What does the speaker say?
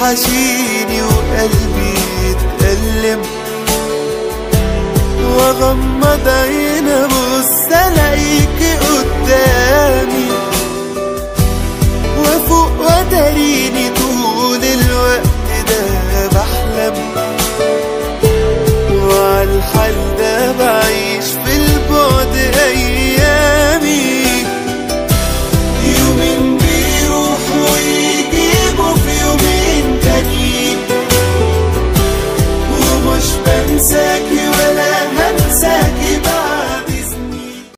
وحشيني وقلبي يتألم واغمض عيني ابص ألاقيك قدامي وافوق وتريني طول الوقت ده بحلم وعالحال ده